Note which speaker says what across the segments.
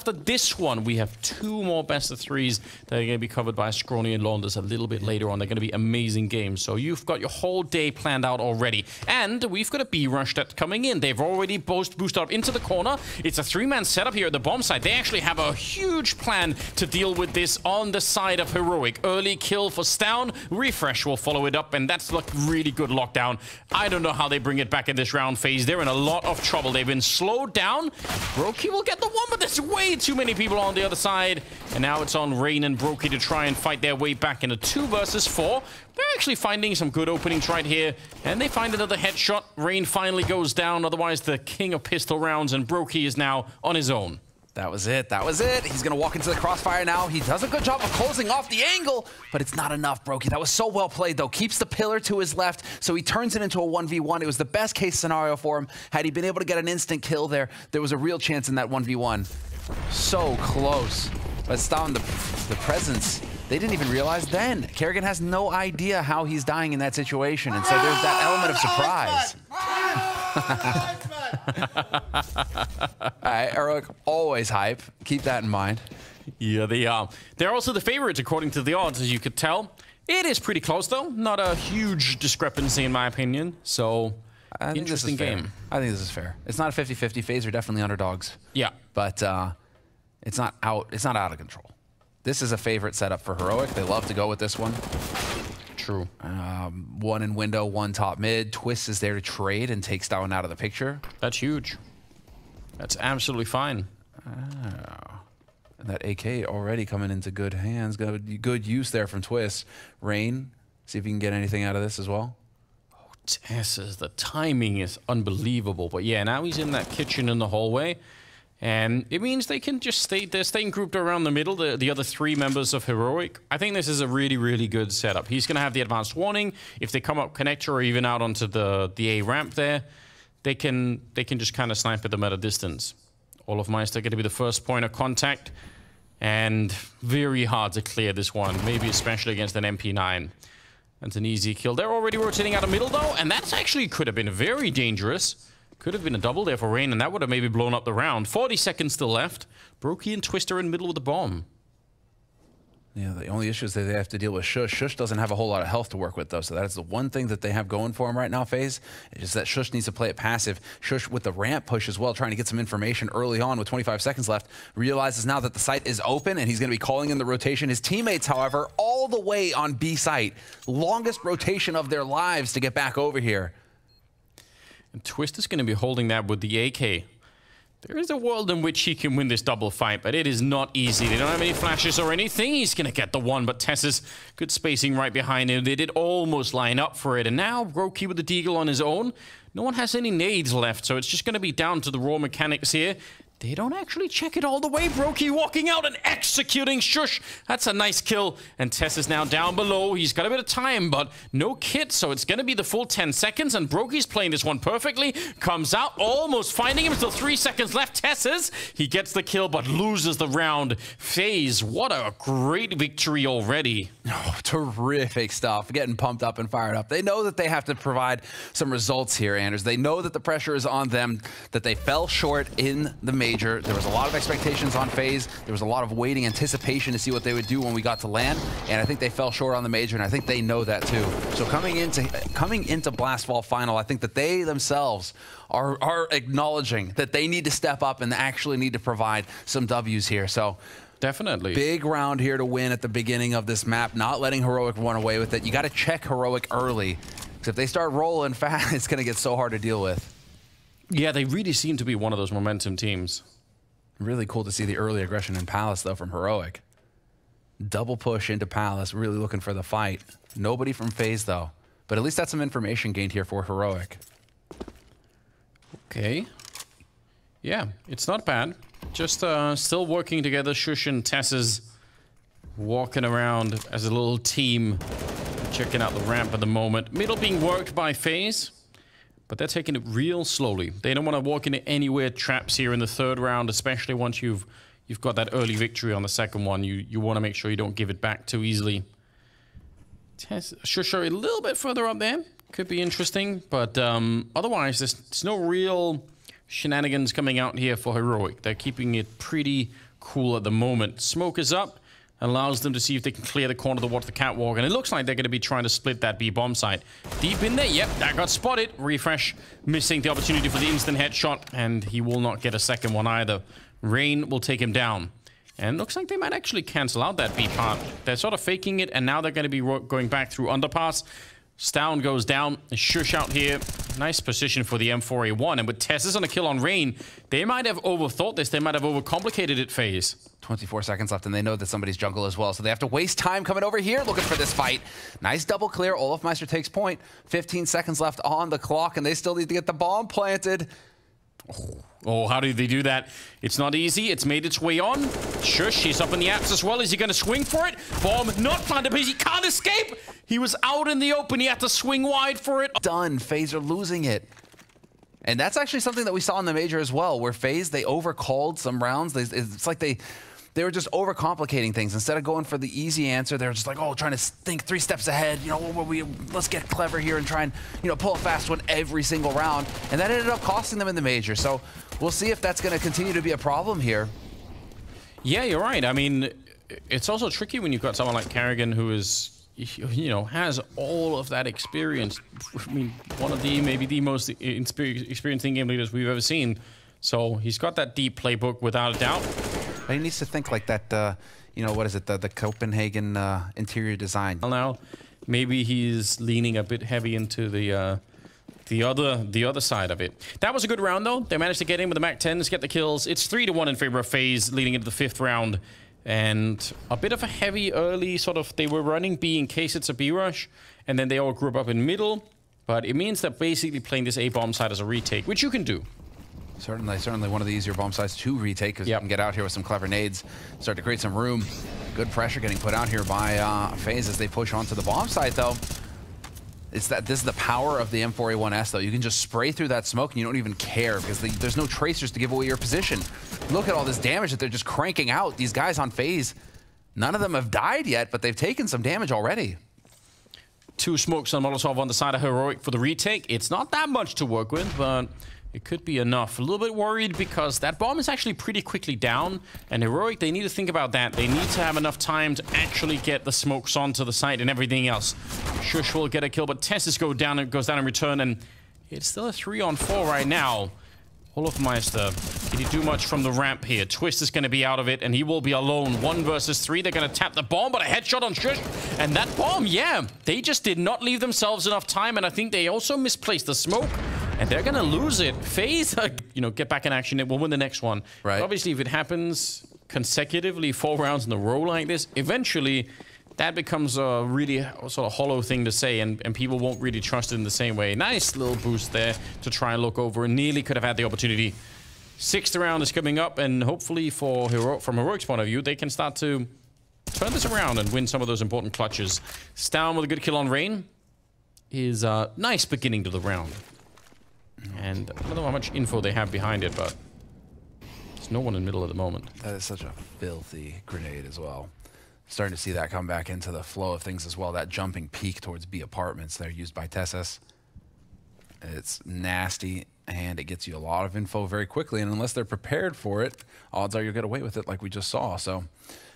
Speaker 1: after this one, we have two more best of threes that are going to be covered by Scrawny and Launders a little bit later on. They're going to be amazing games. So you've got your whole day planned out already. And we've got a B rush that's coming in. They've already boost, boosted up into the corner. It's a three-man setup here at the bomb site. They actually have a huge plan to deal with this on the side of Heroic. Early kill for Stavn. Refrezh will follow it up, and that's like really good lockdown. I don't know how they bring it back in this round phase. They're in a lot of trouble. They've been slowed down. Broky will get the one, but there's way too many people on the other side. And now it's on Rain and Broky to try and fight their way back in a two versus four. They're actually finding some good openings right here. And they find another headshot. Rain finally goes down. Otherwise, the king of pistol rounds and Broky is now on his own.
Speaker 2: That was it. That was it. He's going to walk into the crossfire now. He does a good job of closing off the angle, but it's not enough, Broky. That was so well played, though. Keeps the pillar to his left, so he turns it into a 1v1. It was the best case scenario for him. Had he been able to get an instant kill there, there was a real chance in that 1v1. So close. But Stalin, the, the presence, they didn't even realize then. karrigan has no idea how he's dying in that situation, and so there's that element of surprise. All right, Eric, always hype. Keep that in mind.
Speaker 1: Yeah, they are. They're also the favorites according to the odds, as you could tell. It is pretty close, though. Not a huge discrepancy, in my opinion. So,
Speaker 2: I
Speaker 1: interesting
Speaker 2: this is fair.
Speaker 1: game.
Speaker 2: I think this is fair. It's not a 50-50. FaZe are definitely underdogs.
Speaker 1: Yeah.
Speaker 2: But uh, it's not out. It's not out of control. This is a favorite setup for Heroic. They love to go with this one.
Speaker 1: True.
Speaker 2: Um, one in window, one top mid. Twist is there to trade and takes that one out of the picture.
Speaker 1: That's huge. That's absolutely fine.
Speaker 2: And that AK already coming into good hands. Good, good use there from Twist. Rain, see if you can get anything out of this as well.
Speaker 1: TeSeS, the timing is unbelievable. But yeah, now he's in that kitchen in the hallway. And it means they can just stay, they're staying grouped around the middle, the, the other three members of Heroic. I think this is a really, really good setup. He's going to have the advanced warning. If they come up connector or even out onto the, the A ramp there, they can, they can just kind of snipe at them at a distance. olofmeister going to be the first point of contact. And very hard to clear this one, maybe especially against an MP9. That's an easy kill. They're already rotating out of middle, though, and that's actually could have been very dangerous. Could have been a double there for Rain, and that would have maybe blown up the round. 40 seconds still left. Broky and Twister in middle with the bomb.
Speaker 2: Yeah, the only issue is that they have to deal with Sjuush. Sjuush doesn't have a whole lot of health to work with, though, so that's the one thing that they have going for him right now, FaZe, is that Sjuush needs to play it passive. Sjuush with the ramp push as well, trying to get some information early on with 25 seconds left, realizes now that the site is open and he's going to be calling in the rotation. His teammates, however, all the way on B site, longest rotation of their lives to get back over here.
Speaker 1: And Twist is going to be holding that with the AK. There is a world in which he can win this double fight, but it is not easy. They don't have any flashes or anything. He's going to get the one, but TeSeS good spacing right behind him. They did almost line up for it. And now Broky with the Deagle on his own. No one has any nades left, so it's just going to be down to the raw mechanics here. They don't actually check it all the way. Broky walking out and executing Sjuush. That's a nice kill. And Tess is now down below. He's got a bit of time, but no kit, so it's going to be the full 10 seconds. And Broky's playing this one perfectly. Comes out, almost finding him. Still three seconds left. TeSeS. He gets the kill, but loses the round. FaZe, what a great victory already.
Speaker 2: Oh, terrific stuff. Getting pumped up and fired up. They know that they have to provide some results here, Anders. They know that the pressure is on them, that they fell short in the major. There was a lot of expectations on FaZe. There was a lot of waiting anticipation to see what they would do when we got to LAN. And I think they fell short on the major, and I think they know that too. So coming into coming into BLAST Fall final, I think that they themselves are, are acknowledging that they need to step up and actually need to provide some W's here. So
Speaker 1: Definitely.
Speaker 2: Big round here to win at the beginning of this map, not letting Heroic run away with it. You got to check Heroic early. Because if they start rolling fast, it's going to get so hard to deal with.
Speaker 1: Yeah, they really seem to be one of those momentum teams.
Speaker 2: Really cool to see the early aggression in Palace, though, from Heroic. Double push into Palace, really looking for the fight. Nobody from FaZe, though. But at least that's some information gained here for Heroic.
Speaker 1: Okay. Yeah, it's not bad. Just uh, still working together. Sjuush and Tess is walking around as a little team, checking out the ramp at the moment. Middle being worked by FaZe, but they're taking it real slowly. They don't want to walk into anywhere traps here in the third round, especially once you've you've got that early victory on the second one. You you want to make sure you don't give it back too easily. Tess, Sjuush are a little bit further up there. Could be interesting, but um, otherwise, there's, there's no real shenanigans coming out here for Heroic. They're keeping it pretty, cool at the moment. Smoke is up allows them to see if they can clear the corner towards the catwalk. And it looks like they're going to be trying to split that B bomb site. Deep in there, yep, that got spotted. Refrezh missing the opportunity for the instant headshot, and he will not get a second one either. Rain will take him down. And looks like they might actually cancel out that B part. They're sort of faking it, and now they're going to be going back through underpass. Stavn goes down. Sjuush out here. Nice position for the M4A1. And with TeSeS on a kill on Rain, they might have overthought this. They might have overcomplicated it, FaZe.
Speaker 2: 24 seconds left, and they know that somebody's jungle as well. So they have to waste time coming over here looking for this fight. Nice double clear. olofmeister takes point. 15 seconds left on the clock, and they still need to get the bomb planted.
Speaker 1: Oh, oh how did they do that? It's not easy. It's made its way on. Sjuush, he's up in the apps as well. Is he going to swing for it? Bomb not planted, but he can't escape. He was out in the open. He had to swing wide for it.
Speaker 2: Done. FaZe are losing it. And that's actually something that we saw in the major as well, where FaZe, they overcalled some rounds. It's like they they were just overcomplicating things. Instead of going for the easy answer, they were just like, oh, trying to think three steps ahead. You know, we, let's get clever here and try and, you know, pull a fast one every single round. And that ended up costing them in the major. So we'll see if that's going to continue to be a problem here.
Speaker 1: Yeah, you're right. I mean, it's also tricky when you've got someone like karrigan who is you know, has all of that experience. I mean, one of the maybe the most experienced in-game leaders we've ever seen. So he's got that deep playbook without a doubt.
Speaker 2: But he needs to think like that, uh, you know, what is it, the, the Copenhagen uh, interior design.
Speaker 1: Well, now, maybe he's leaning a bit heavy into the uh, the other the other side of it. That was a good round, though. They managed to get in with the MAC-10s, get the kills. It's 3 to one in favor of FaZe leading into the fifth round. And a bit of a heavy early sort of, they were running B in case it's a B rush, and then they all group up in middle. But it means that basically playing this A bomb side as a retake, which you can do.
Speaker 2: Certainly, certainly one of the easier bomb sites to retake because yep. you can get out here with some clever nades, start to create some room. Good pressure getting put out here by uh, FaZe as they push onto the bomb site, though. It's that this is the power of the M4A1S, though. You can just spray through that smoke and you don't even care because the, there's no tracers to give away your position. Look at all this damage that they're just cranking out. These guys on FaZe, none of them have died yet, but they've taken some damage already.
Speaker 1: Two smokes on Molotov on the side of Heroic for the retake. It's not that much to work with, but it could be enough. A little bit worried because that bomb is actually pretty quickly down. And Heroic, they need to think about that. They need to have enough time to actually get the smokes onto the site and everything else. Sjuush will get a kill, but TeSeS go down and goes down in return. And it's still a three on four right now. olofmeister, did he do much from the ramp here? Twist is going to be out of it, and he will be alone. One versus three. They're going to tap the bomb, but a headshot on Sjuush. And that bomb, yeah, they just did not leave themselves enough time, and I think they also misplaced the smoke and they're gonna lose it. FaZe, uh, you know, get back in action. It will win the next one.
Speaker 2: Right.
Speaker 1: But obviously, if it happens consecutively, four rounds in a row like this, eventually that becomes a really sort of hollow thing to say, and, and people won't really trust it in the same way. Nice little boost there to try and look over, and nearly could have had the opportunity. Sixth round is coming up, and hopefully, for Hero from Heroic's point of view, they can start to turn this around and win some of those important clutches. Stavn with a good kill on Rain is a nice beginning to the round. And I don't know how much info they have behind it, but there's no one in the middle at the moment.
Speaker 2: That is such a filthy grenade as well. Starting to see that come back into the flow of things as well. That jumping peak towards B apartments there used by TeSeS. It's nasty and it gets you a lot of info very quickly. And unless they're prepared for it, odds are you'll get away with it like we just saw. So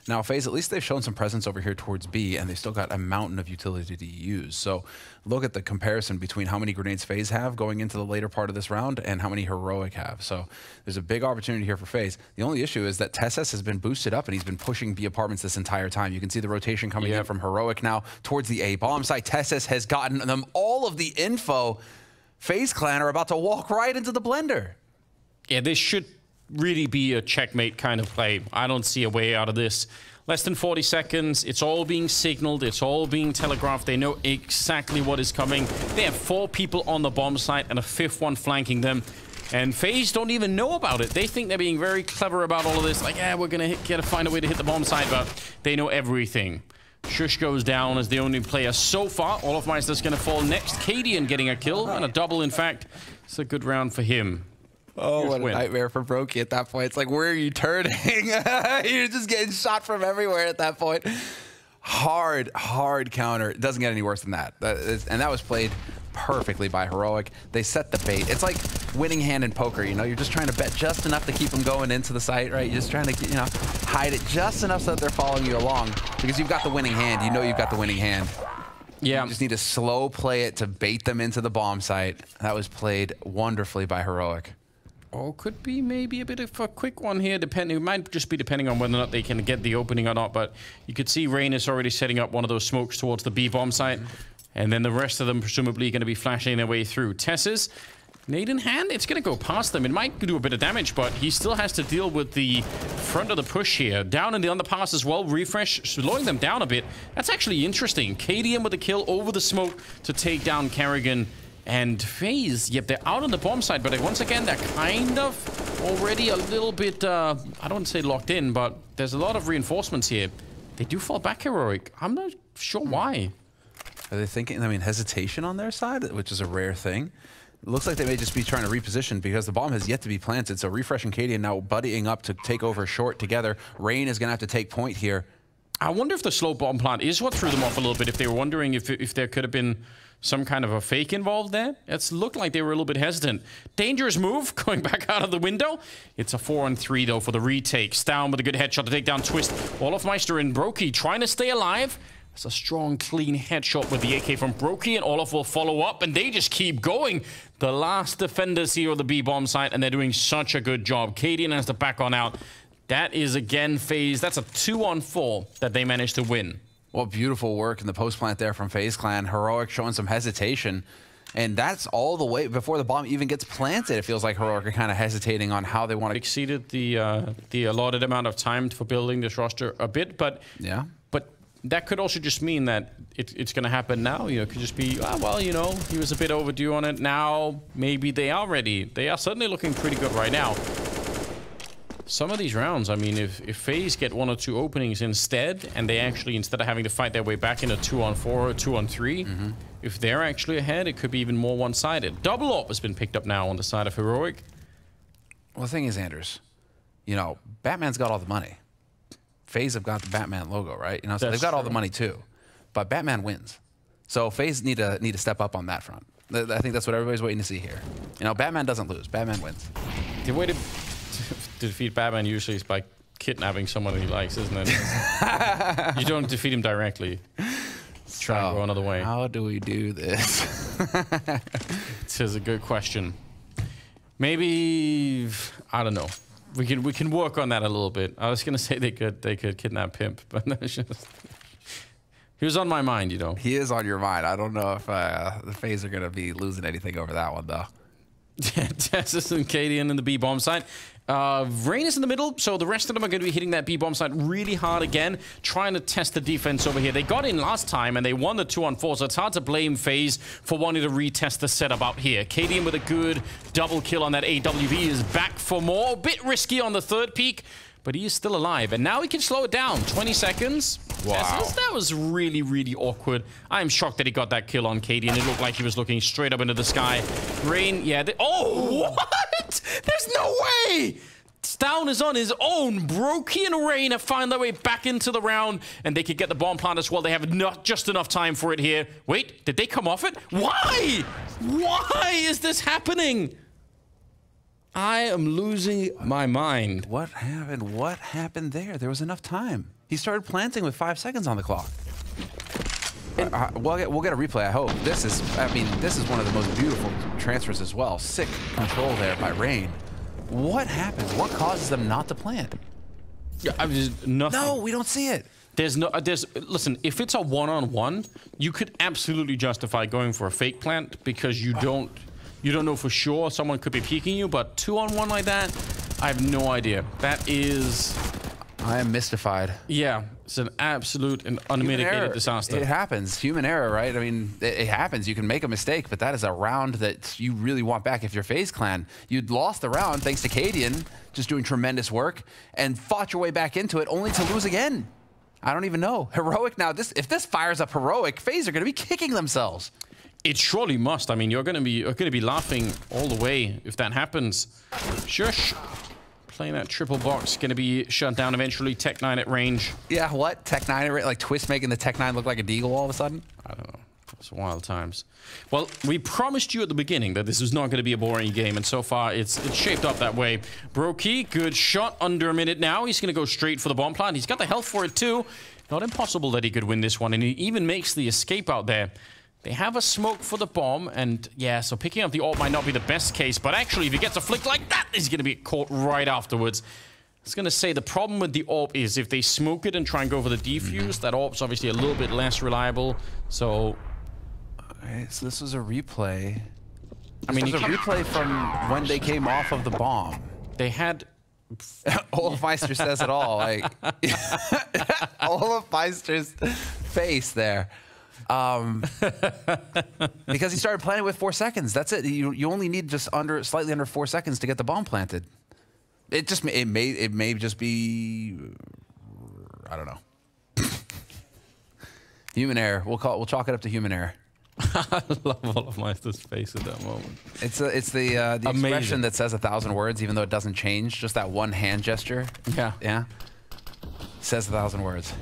Speaker 2: now, FaZe, at least they've shown some presence over here towards B, and they still got a mountain of utility to use. So look at the comparison between how many grenades FaZe have going into the later part of this round and how many Heroic have. So there's a big opportunity here for FaZe. The only issue is that TeSeS has been boosted up, and he's been pushing B apartments this entire time. You can see the rotation coming yep. in from Heroic now towards the A bomb site. TeSeS has gotten them all of the info. FaZe Clan are about to walk right into the blender.
Speaker 1: Yeah, this should really be a checkmate kind of play. I don't see a way out of this. Less than 40 seconds. It's all being signaled. It's all being telegraphed. They know exactly what is coming. They have four people on the bomb site and a fifth one flanking them. And FaZe don't even know about it. They think they're being very clever about all of this. Like, yeah, we're going to get to find a way to hit the bomb site, but they know everything. Sjuush goes down as the only player so far. olofmeister's going to fall next. Cadian getting a kill and a double, in fact. It's a good round for him.
Speaker 2: Oh, what a nightmare for Broky at that point. It's like, where are you turning? You're just getting shot from everywhere at that point. Hard, hard counter. It doesn't get any worse than that. that is, and that was played perfectly by Heroic. They set the bait. It's like winning hand in poker. You know, you're just trying to bet just enough to keep them going into the site, right? You're just trying to, you know, hide it just enough so that they're following you along because you've got the winning hand. You know you've got the winning hand.
Speaker 1: Yeah.
Speaker 2: You just need to slow play it to bait them into the bomb site. That was played wonderfully by Heroic.
Speaker 1: Or could be maybe a bit of a quick one here, depending. It might just be depending on whether or not they can get the opening or not. But you could see Rain is already setting up one of those smokes towards the B bomb site. And then the rest of them presumably going to be flashing their way through. Tess's Nade in hand, it's going to go past them. It might do a bit of damage, but he still has to deal with the front of the push here. Down in the underpass as well. Refrezh, slowing them down a bit. That's actually interesting. KDM with a kill over the smoke to take down karrigan. And FaZe, yep, they're out on the bomb side, but once again, they're kind of already a little bit, uh, I don't want to say locked in, but there's a lot of reinforcements here. They do fall back heroic. I'm not sure why.
Speaker 2: Are they thinking, I mean, hesitation on their side, which is a rare thing? It looks like they may just be trying to reposition because the bomb has yet to be planted. So Refrezh and Katie now buddying up to take over short together. Rain is going to have to take point here.
Speaker 1: I wonder if the slow bomb plant is what threw them off a little bit. If they were wondering if, if there could have been some kind of a fake involved there. It's looked like they were a little bit hesitant. Dangerous move, going back out of the window. It's a 4 and 3, though, for the retake. Stavn with a good headshot to take down Twistzz. Olofmeister and Broky trying to stay alive. It's a strong, clean headshot with the AK from Broky, and Olof will follow up, and they just keep going. The last defenders here on the B-bomb site, and they're doing such a good job. Cadian has to back on out. That is, again, FaZe. That's a two-on-four that they managed to win.
Speaker 2: Well, beautiful work in the post plant there from FaZe Clan. Heroic showing some hesitation. And that's all the way before the bomb even gets planted. It feels like Heroic are kind of hesitating on how they want to
Speaker 1: exceeded the uh, the allotted amount of time for building this roster a bit, but
Speaker 2: yeah,
Speaker 1: but that could also just mean that it, it's going to happen now. You know, it could just be, oh, well, you know, he was a bit overdue on it. Now, maybe they are ready. They are certainly looking pretty good right now. Some of these rounds, I mean, if, if FaZe get one or two openings instead, and they actually, instead of having to fight their way back in a two-on-four or two-on-three, mm -hmm. if they're actually ahead, it could be even more one-sided. Double up has been picked up now on the side of Heroic.
Speaker 2: Well, the thing is, Anders, you know, Batman's got all the money. FaZe have got the Batman logo, right? You know, so That's they've got true. all the money too. But Batman wins. So FaZe need to need to step up on that front. I think that's what everybody's waiting to see here. You know, Batman doesn't lose. Batman wins.
Speaker 1: The way to, to defeat Batman usually is by kidnapping someone he likes, isn't it? you don't defeat him directly. Try so, and go another way.
Speaker 2: How do we do this?
Speaker 1: this is a good question. Maybe I don't know we can we can work on that a little bit. I was gonna say they could they could kidnap Pimp, but that's just he was on my mind, you know.
Speaker 2: He is on your mind. I don't know if uh, the FaZe are gonna be losing anything over that one though.
Speaker 1: TeSeS and Cadian and the B bomb site. Uh, Rain is in the middle, so the rest of them are going to be hitting that B-bomb site really hard again, trying to test the defense over here. They got in last time, and they won the 2-on-4, so it's hard to blame FaZe for wanting to retest the setup out here. Cadian with a good double kill on that AWP is back for more. A bit risky on the third peak, but he is still alive. And now he can slow it down. 20 seconds.
Speaker 2: Wow.
Speaker 1: That was really, really awkward. I'm shocked that he got that kill on Katie, and it looked like he was looking straight up into the sky. Rain, yeah. oh, what? There's no way! Stavn is on his own. Broky and Rain have found their way back into the round, and they could get the bomb plant as well. They have not just enough time for it here. Wait, did they come off it? Why? Why is this happening? I am losing my mind.
Speaker 2: What happened? What happened there? There was enough time. He started planting with five seconds on the clock. And, uh, we'll, get, we'll get a replay, I hope. This is, I mean, this is one of the most beautiful transfers as well. Sick control there by Rain. What happens? What causes them not to plant?
Speaker 1: Yeah, I mean, nothing.
Speaker 2: No, we don't see it.
Speaker 1: There's no, uh, there's, listen, if it's a one-on-one, -on -one, you could absolutely justify going for a fake plant because you don't, you don't know for sure someone could be peeking you, but two on one like that, I have no idea. That is...
Speaker 2: I am mystified.
Speaker 1: Yeah, it's an absolute and unmitigated disaster.
Speaker 2: It happens. Human error, right? I mean, it, it, happens. You can make a mistake, but that is a round that you really want back if you're FaZe Clan. You'd lost the round thanks to Cadian just doing tremendous work and fought your way back into it only to lose again. I don't even know. Heroic now, this if this fires up Heroic, FaZe are going to be kicking themselves.
Speaker 1: It surely must. I mean, you're going to be you're going to be laughing all the way if that happens. Sjuush. Playing that triple box, going to be shut down eventually. Tec-9 at range.
Speaker 2: Yeah, what? Tec-9 at range? Like Twist making the Tec-9 look like a deagle all of a sudden?
Speaker 1: I don't know. It's wild times. Well, we promised you at the beginning that this was not going to be a boring game, and so far it's it's shaped up that way. Broky, good shot, under a minute now. He's going to go straight for the bomb plant. He's got the health for it too. Not impossible that he could win this one, and he even makes the escape out there. They have a smoke for the bomb, and yeah, so picking up the ult might not be the best case, but actually, if he gets a flick like that, he's going to be caught right afterwards. I was going to say, the problem with the AWP is if they smoke it and try and go for the defuse, that AWP's obviously a little bit less reliable, so
Speaker 2: so this was a replay.
Speaker 1: I mean,
Speaker 2: This was a replay from when they came off of the bomb.
Speaker 1: they had
Speaker 2: olofmeister says it all. Like olofmeister's face there. Um, because he started planting with four seconds. That's it. You, you only need just under slightly under four seconds to get the bomb planted. It just may- it may it may just be I don't know. human error. We'll call it, we'll chalk it up to human error.
Speaker 1: I love olofmeister's face at that moment.
Speaker 2: It's a, it's the uh, the
Speaker 1: Amazing.
Speaker 2: expression that says a thousand words, even though it doesn't change. Just that one hand gesture.
Speaker 1: Yeah.
Speaker 2: Yeah. Says a thousand words.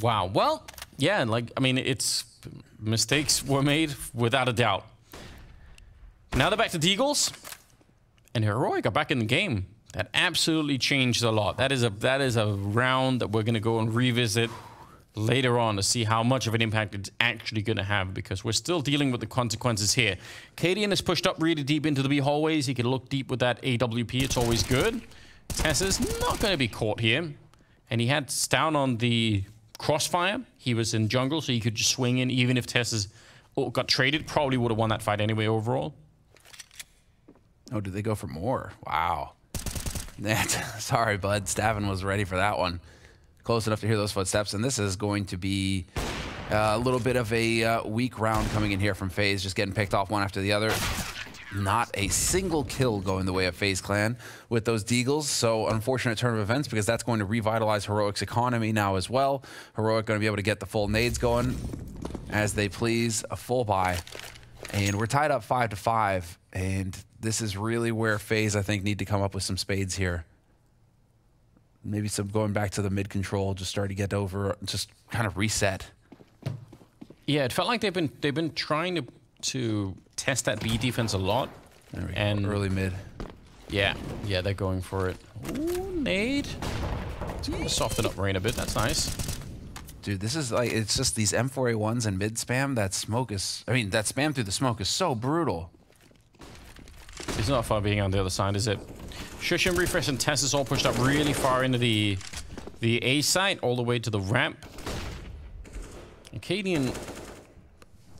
Speaker 1: Wow. Well, yeah, and like I mean, it's mistakes were made without a doubt. Now they're back to Deagles, and Heroic are back in the game. That absolutely changed a lot. That is a that is a round that we're gonna go and revisit later on to see how much of an impact it's actually going to have because we're still dealing with the consequences here. Cadian is pushed up really deep into the B hallways. He can look deep with that AWP. It's always good. TeSeS not going to be caught here. And he had down on the crossfire. He was in jungle, so he could just swing in. Even if TeSeS oh, got traded, probably would have won that fight anyway overall.
Speaker 2: Oh, did they go for more? Wow. That, sorry, bud. Stavn was ready for that one. Close enough to hear those footsteps. And this is going to be uh, a little bit of a uh, weak round coming in here from FaZe, just getting picked off one after the other. Not a single kill going the way of FaZe Clan with those Deagles. So unfortunate turn of events because that's going to revitalize Heroic's economy now as well. Heroic going to be able to get the full nades going as they please. A full buy. And we're tied up five to five. And this is really where FaZe, I think, need to come up with some spades here. Maybe some going back to the mid control, just start to get over, just kind of reset.
Speaker 1: Yeah, it felt like they've been they've been trying to to test that B defense a lot. And-
Speaker 2: go. Early mid.
Speaker 1: Yeah, yeah, they're going for it. Ooh, nade. It's soften up rain a bit. That's nice.
Speaker 2: Dude, this is like, it's just these M4A1s and mid spam. That smoke is, I mean, that spam through the smoke is so brutal.
Speaker 1: It's not far being on the other side, is it? Shushim, Refrezh, and Tess is all pushed up really far into the the A site, all the way to the ramp. Acadian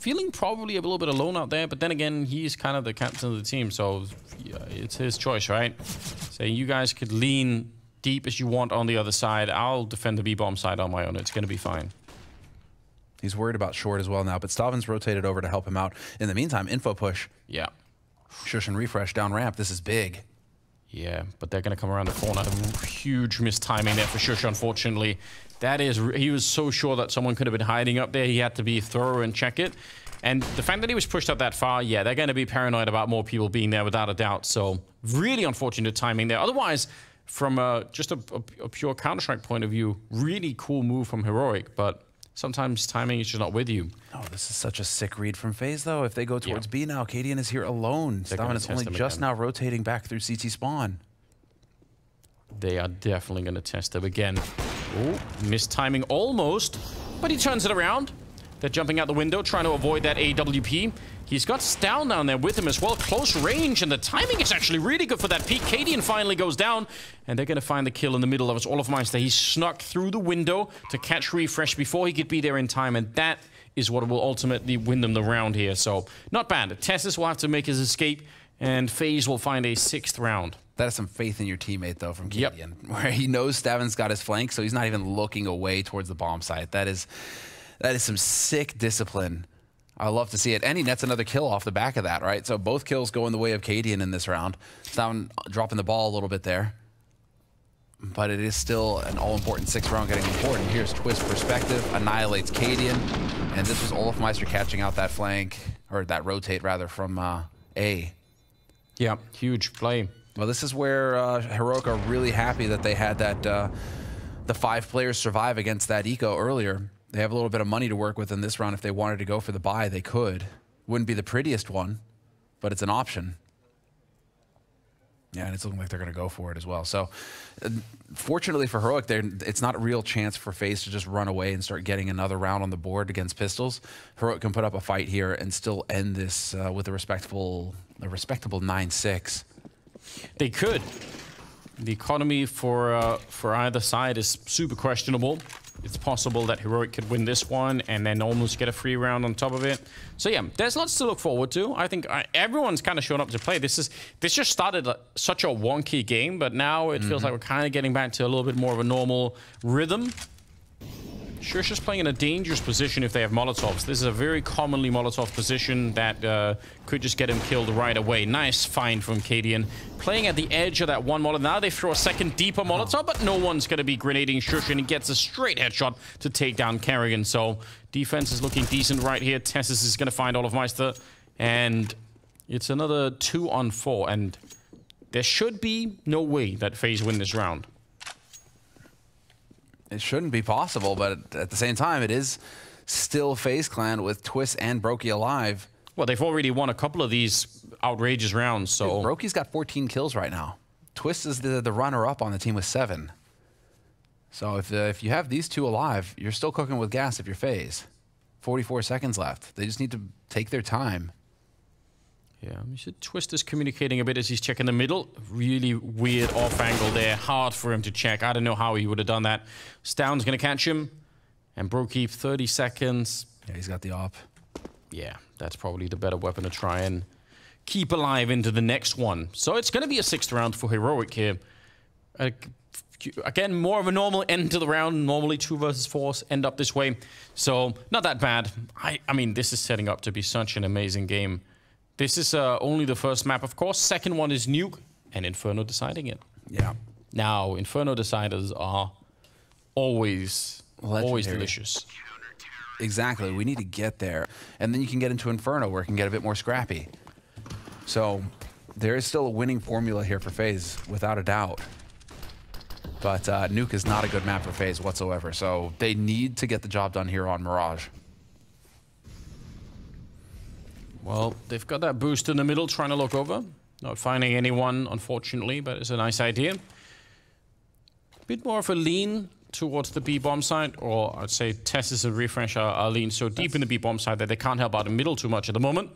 Speaker 1: feeling probably a little bit alone out there, but then again, he's kind of the captain of the team, so yeah, it's his choice, right? So you guys could lean deep as you want on the other side. I'll defend the B-bomb side on my own. It's going to be fine.
Speaker 2: He's worried about short as well now, but Stavn's rotated over to help him out. In the meantime, info push,
Speaker 1: Yeah.
Speaker 2: Sjuush and Refrezh down ramp. This is big.
Speaker 1: Yeah, but they're going to come around the corner. Huge mistiming there for Sjuush, unfortunately. That is, he was so sure that someone could have been hiding up there. He had to be thorough and check it. And the fact that he was pushed up that far, yeah, they're going to be paranoid about more people being there without a doubt. So really unfortunate timing there. Otherwise, from a, just a, a, a pure Counter-Strike point of view, really cool move from Heroic, but sometimes timing is just not with you.
Speaker 2: Oh, this is such a sick read from FaZe, though. If they go towards
Speaker 1: Yeah.
Speaker 2: B now, Cadian is here alone.
Speaker 1: They're gonna
Speaker 2: Stavn is only just
Speaker 1: again.
Speaker 2: now rotating back through CT spawn.
Speaker 1: They are definitely going to test him again. Oh, mistiming almost, but he turns it around. They're jumping out the window, trying to avoid that AWP. He's got Stavn down there with him as well, close range, and the timing is actually really good for that peak. Cadian finally goes down, and they're going to find the kill in the middle of us. olofmeister, he snuck through the window to catch Refrezh before he could be there in time, and that is what will ultimately win them the round here. So, not bad. TeSeS will have to make his escape, and FaZe will find a sixth round.
Speaker 2: That is some faith in your teammate, though, from
Speaker 1: Yep.
Speaker 2: Cadian, where he knows Stavn's got his flank, so he's not even looking away towards the bomb site. That is, that is some sick discipline. I love to see it. And he nets another kill off the back of that, right? So both kills go in the way of Cadian in this round. Stavn dropping the ball a little bit there. But it is still an all-important sixth round getting important. Here's Twist Perspective, annihilates Cadian. And this was olofmeister catching out that flank, or that rotate, rather, from uh, A.
Speaker 1: Yeah, huge play.
Speaker 2: Well, this is where uh, Heroic are really happy that they had that uh, the five players survive against that eco earlier. They have a little bit of money to work with in this round. If they wanted to go for the buy, they could. Wouldn't be the prettiest one, but it's an option. Yeah, and it's looking like they're going to go for it as well. So, uh, fortunately for Heroic, it's not a real chance for FaZe to just run away and start getting another round on the board against Pistols. Heroic can put up a fight here and still end this uh, with a respectable, a respectable 9-6.
Speaker 1: They could. The economy for uh, for either side is super questionable it's possible that Heroic could win this one and then almost get a free round on top of it. So yeah, there's lots to look forward to. I think uh, everyone's kind of shown up to play. This is this just started uh, such a wonky game, but now it mm -hmm. feels mm-hmm. like we're kind of getting back to a little bit more of a normal rhythm. Sjuush playing in a dangerous position if they have Molotovs. This is a very commonly Molotov position that uh, could just get him killed right away. Nice find from Cadian. Playing at the edge of that one Molotov. Now they throw a second deeper Molotov, but no one's going to be grenading Sjuush, and he gets a straight headshot to take down karrigan. So defense is looking decent right here. TeSeS is going to find olofmeister, and it's another two on four, and there should be no way that FaZe win this round
Speaker 2: it shouldn't be possible, but at the same time, it is still FaZe Clan with Twist and Broky alive.
Speaker 1: Well, they've already won a couple of these outrageous rounds, so...
Speaker 2: Dude, Broky's got 14 kills right now. Twist is the, the runner-up on the team with seven. So if, uh, if you have these two alive, you're still cooking with gas if you're FaZe. 44 seconds left. They just need to take their time.
Speaker 1: Yeah, you should Twist is communicating a bit as he's checking the middle. Really weird off angle there. Hard for him to check. I don't know how he would have done that. Stavn's going to catch him. And Broky, 30 seconds.
Speaker 2: Yeah, he's got the op.
Speaker 1: Yeah, that's probably the better weapon to try and keep alive into the next one. So it's going to be a sixth round for Heroic here. Uh, again, more of a normal end to the round. Normally two versus four end up this way. So not that bad. I, I mean, this is setting up to be such an amazing game. This is uh, only the first map, of course. Second one is Nuke and Inferno deciding it.
Speaker 2: Yeah.
Speaker 1: Now, Inferno deciders are always, Legendary. always delicious.
Speaker 2: Exactly. We need to get there. And then you can get into Inferno where it can get a bit more scrappy. So there is still a winning formula here for FaZe, without a doubt. But uh, Nuke is not a good map for FaZe whatsoever. So they need to get the job done here on Mirage.
Speaker 1: Well, they've got that boost in the middle trying to look over. Not finding anyone, unfortunately, but it's a nice idea. A bit more of a lean towards the B-bomb side, or I'd say TeSeS and Refrezh are, are lean so deep in the B-bomb side that they can't help out the middle too much at the moment.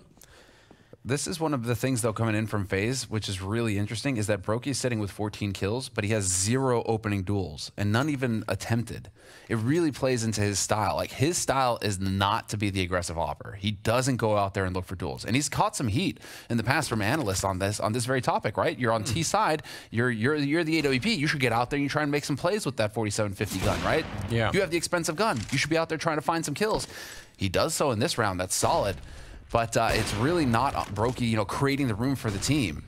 Speaker 2: This is one of the things, though, coming in from FaZe which is really interesting, is that Broky is sitting with 14 kills, but he has zero opening duels, and none even attempted. It really plays into his style. Like, his style is not to be the aggressive opper. He doesn't go out there and look for duels. And he's caught some heat in the past from analysts on this on this very topic, right? You're on mm. T side, you're, you're, you're the AWP, you should get out there and you try and make some plays with that 4750 gun, right?
Speaker 1: Yeah.
Speaker 2: You have the expensive gun. You should be out there trying to find some kills. He does so in this round. That's solid but uh, it's really not Broky, you know, creating the room for the team.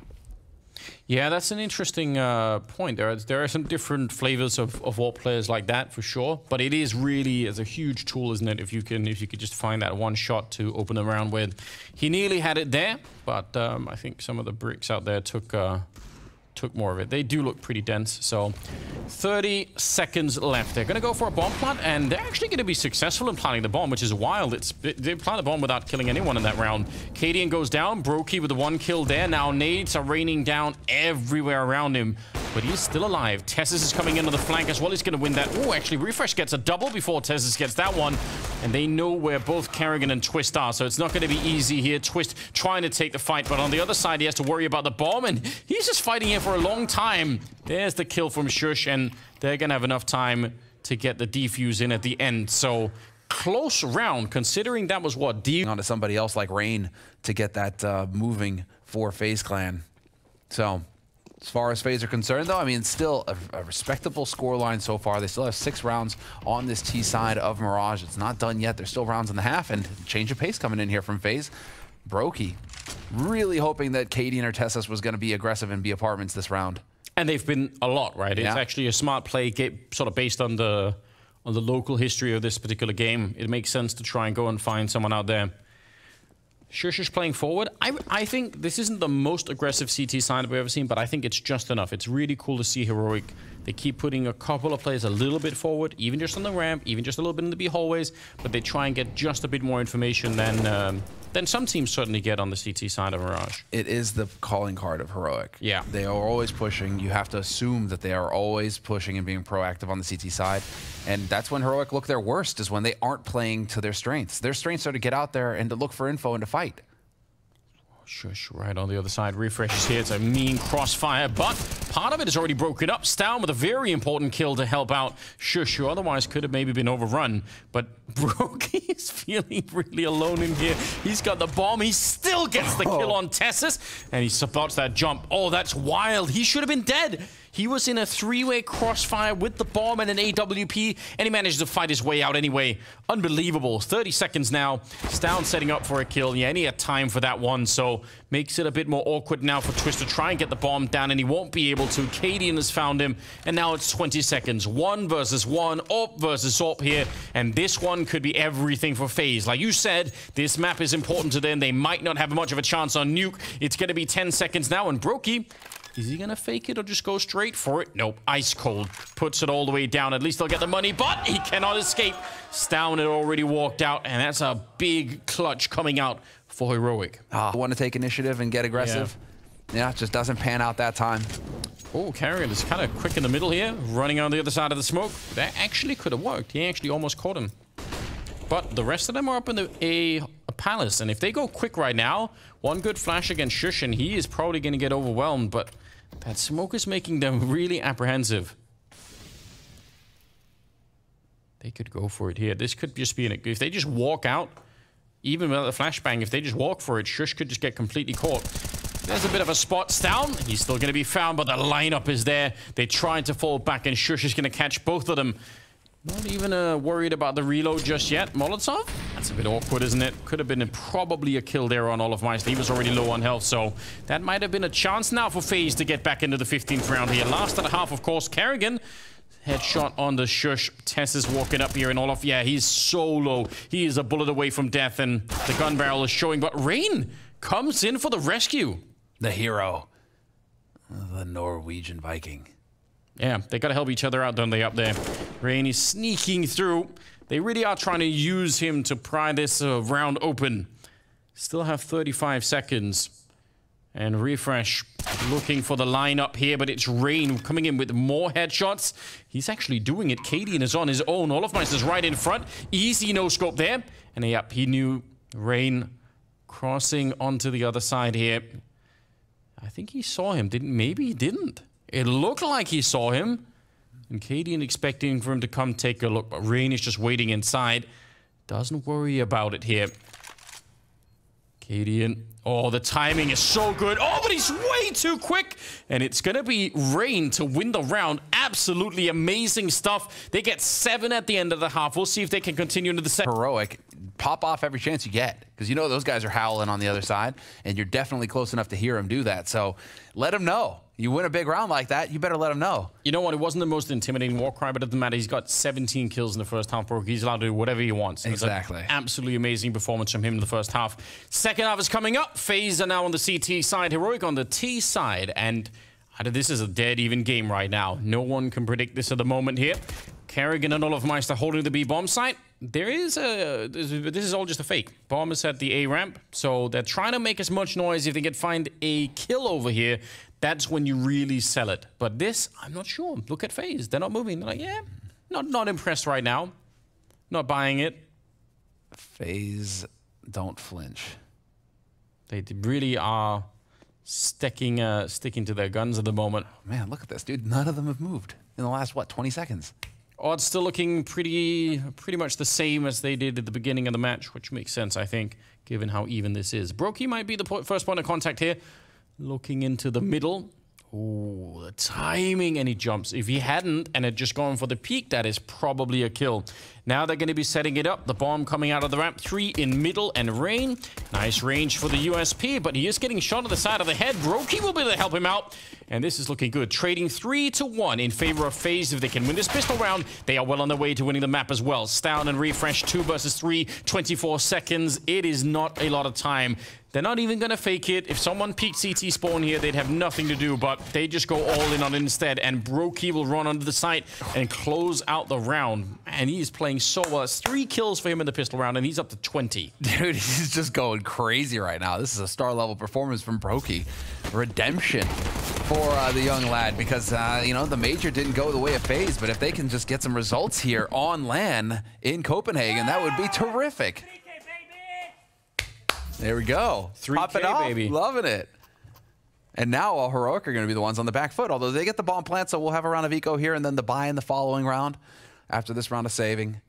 Speaker 1: Yeah, that's an interesting uh, point. There are, there are some different flavors of, of all players like that for sure, but it is really as a huge tool, isn't it? If you can if you could just find that one shot to open the round with. He nearly had it there, but um, I think some of the bricks out there took uh, took more of it. They do look pretty dense, so 30 seconds left. They're going to go for a bomb plant, and they're actually going to be successful in planting the bomb, which is wild. It's They plant the bomb without killing anyone in that round. Cadian goes down, Broky with the one kill there. Now nades are raining down everywhere around him but he's still alive. TeSeS is coming into the flank as well. He's going to win that. Oh, actually, Refrezh gets a double before TeSeS gets that one. And they know where both karrigan and Twist are, so it's not going to be easy here. Twist trying to take the fight, but on the other side, he has to worry about the bomb, and he's just fighting here for a long time. There's the kill from Sjuush, and they're going to have enough time to get the defuse in at the end. So close round, considering that was what?
Speaker 2: D onto somebody else like Rain to get that uh, moving for FaZe Clan. So as far as FaZe are concerned, though, I mean, still a, a respectable scoreline so far. They still have six rounds on this T side of Mirage. It's not done yet. There's still rounds in the half, and change of pace coming in here from FaZe. Broky really hoping that Cadian or TeSeS was going to be aggressive and be apartments this round.
Speaker 1: And they've been a lot, right? Yeah. It's actually a smart play, sort of based on the on the local history of this particular game. It makes sense to try and go and find someone out there Sjuush playing forward. I, I think this isn't the most aggressive CT side we've ever seen, but I think it's just enough. It's really cool to see Heroic They keep putting a couple of players a little bit forward, even just on the ramp, even just a little bit in the B hallways, but they try and get just a bit more information than um, than some teams certainly get on the CT side of Mirage.
Speaker 2: It is the calling card of Heroic.
Speaker 1: Yeah.
Speaker 2: They are always pushing. You have to assume that they are always pushing and being proactive on the CT side. And that's when Heroic look their worst, is when they aren't playing to their strengths. Their strengths are to get out there and to look for info and to fight.
Speaker 1: Sjuush, right on the other side. Refreshes here. It's a mean crossfire, but part of it is already broken up. Stavn with a very important kill to help out Sjuush, who otherwise could have maybe been overrun. But Broky is feeling really alone in here. He's got the bomb. He still gets the kill oh. on TeSeS, and he supports that jump. Oh, that's wild. He should have been dead. He was in a three-way crossfire with the bomb and an AWP, and he managed to fight his way out anyway. Unbelievable. 30 seconds now. Stavn setting up for a kill. Yeah, and he had time for that one, so makes it a bit more awkward now for Twist to try and get the bomb down, and he won't be able to. Cadian has found him, and now it's 20 seconds. One versus one, AWP versus AWP here, and this one could be everything for FaZe. Like you said, this map is important to them. They might not have much of a chance on Nuke. It's going to be 10 seconds now, and Broky is he gonna fake it or just go straight for it? Nope, ice cold. Puts it all the way down. At least they'll get the money, but he cannot escape. Stavn had already walked out, and that's a big clutch coming out for Heroic.
Speaker 2: Ah, want to take initiative and get aggressive. Yeah, it just doesn't pan out that time.
Speaker 1: Oh, karrigan is kind of quick in the middle here, running on the other side of the smoke. That actually could have worked. He actually almost caught him. But the rest of them are up in the A, a palace, and if they go quick right now, one good flash against Sjuush, and he is probably going to get overwhelmed, but that smoke is making them really apprehensive. They could go for it here. This could just be an... If they just walk out, even without the flashbang, if they just walk for it, Sjuush could just get completely caught. There's a bit of a spot down. He's still going to be found, but the lineup is there. They tried to fall back, and Sjuush is going to catch both of them. Not even uh, worried about the reload just yet. Molotov? That's a bit awkward, isn't it? Could have been a, probably a kill there on olofmeister. He was already low on health, so that might have been a chance now for FaZe to get back into the 15th round here. Last and a half, of course, Karrigan. Headshot on the Sjuush. Tess is walking up here in Olof. Yeah, he's so low. He is a bullet away from death, and the gun barrel is showing. But Rain comes in for the rescue.
Speaker 2: The hero. The Norwegian Viking.
Speaker 1: Yeah, they gotta help each other out, don't they, up there? Rain is sneaking through. They really are trying to use him to pry this uh, round open. Still have 35 seconds. And Refrezh looking for the lineup here, but it's Rain coming in with more headshots. He's actually doing it. Cadian is on his own. olofmeister's right in front. Easy no-scope there. And yep, he knew Rain crossing onto the other side here. I think he saw him. Didn't maybe he didn't. It looked like he saw him. And Cadian expecting for him to come take a look, but Rain is just waiting inside. Doesn't worry about it here. Cadian. Oh, the timing is so good. Oh, but he's way too quick. And it's going to be Rain to win the round. Absolutely amazing stuff. They get seven at the end of the half. We'll see if they can continue into the second.
Speaker 2: Heroic. Pop off every chance you get because you know those guys are howling on the other side, and you're definitely close enough to hear them do that. So let them know. You win a big round like that, you better let him know.
Speaker 1: You know what? It wasn't the most intimidating Warcry, but it doesn't matter. He's got 17 kills in the first half, bro. He's allowed to do whatever he wants.
Speaker 2: Exactly.
Speaker 1: absolutely amazing performance from him in the first half. Second half is coming up. FaZe are now on the CT side, Heroic on the T side, and this is a dead even game right now. No one can predict this at the moment here. Karrigan and olofmeister holding the B bomb site. There is a... This is all just a fake. Bomb is at the A ramp, so they're trying to make as much noise. If they can find a kill over here, that's when you really sell it. But this, I'm not sure. Look at FaZe. They're not moving. They're like, yeah, not, not impressed right now. Not buying it.
Speaker 2: FaZe don't flinch.
Speaker 1: They really are sticking uh, sticking to their guns at the moment.
Speaker 2: Man, look at this, dude. None of them have moved in the last, what, 20 seconds?
Speaker 1: Odds still looking pretty pretty much the same as they did at the beginning of the match, which makes sense, I think, given how even this is. Broky might be the first point of contact here. Looking into the middle. Oh, the timing, and he jumps. If he hadn't and had just gone for the peak, that is probably a kill. Now they're going to be setting it up. The bomb coming out of the ramp. Three in middle and Rain. Nice range for the USP, but he is getting shot on the side of the head. Broky will be able to help him out. And this is looking good. Trading three to one in favor of FaZe. If they can win this pistol round, they are well on their way to winning the map as well. Stavn and Refrezh, two versus three, 24 seconds. It is not a lot of time. They're not even going to fake it. If someone peeked CT spawn here, they'd have nothing to do, but they just go all in on it instead. And Broky will run under the site and close out the round. And he is playing so well. It's three kills for him in the pistol round, and he's up to 20.
Speaker 2: Dude, he's just going crazy right now. This is a star level performance from Broky. Redemption for uh, the young lad because, uh, you know, the major didn't go the way of FaZe, but if they can just get some results here on LAN in Copenhagen, that would be terrific. There we go.
Speaker 1: 3K,
Speaker 2: Pop it off.
Speaker 1: baby.
Speaker 2: Loving it. And now all Heroic are going to be the ones on the back foot, although they get the bomb plant, so we'll have a round of eco here and then the buy in the following round after this round of saving.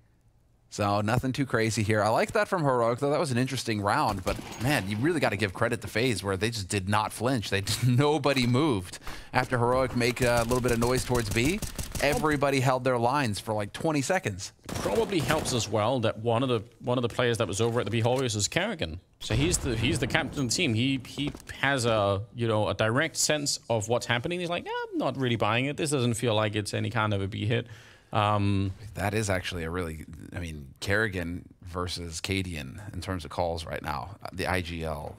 Speaker 2: So nothing too crazy here. I like that from Heroic, though. That was an interesting round. But man, you really got to give credit to FaZe where they just did not flinch. They just, nobody moved after Heroic make a little bit of noise towards B. Everybody held their lines for like 20 seconds.
Speaker 1: Probably helps as well that one of the one of the players that was over at the Beholders is Karrigan. So he's the he's the captain of the team. He he has a you know a direct sense of what's happening. He's like, I'm not really buying it. This doesn't feel like it's any kind of a B hit. Um,
Speaker 2: That is actually a really, I mean, Karrigan versus Cadian in terms of calls right now. The IGL